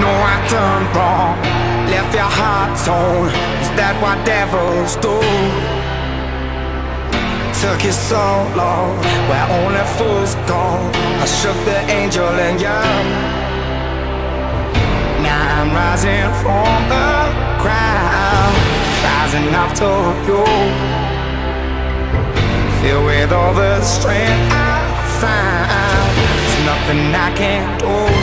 know I turned wrong. Left your heart torn. Is that what devils do? Took you so long. Where only fools go I shook the angel in you. Now I'm rising from the ground. Rising up to you. Filled with all the strength I find There's nothing I can't do.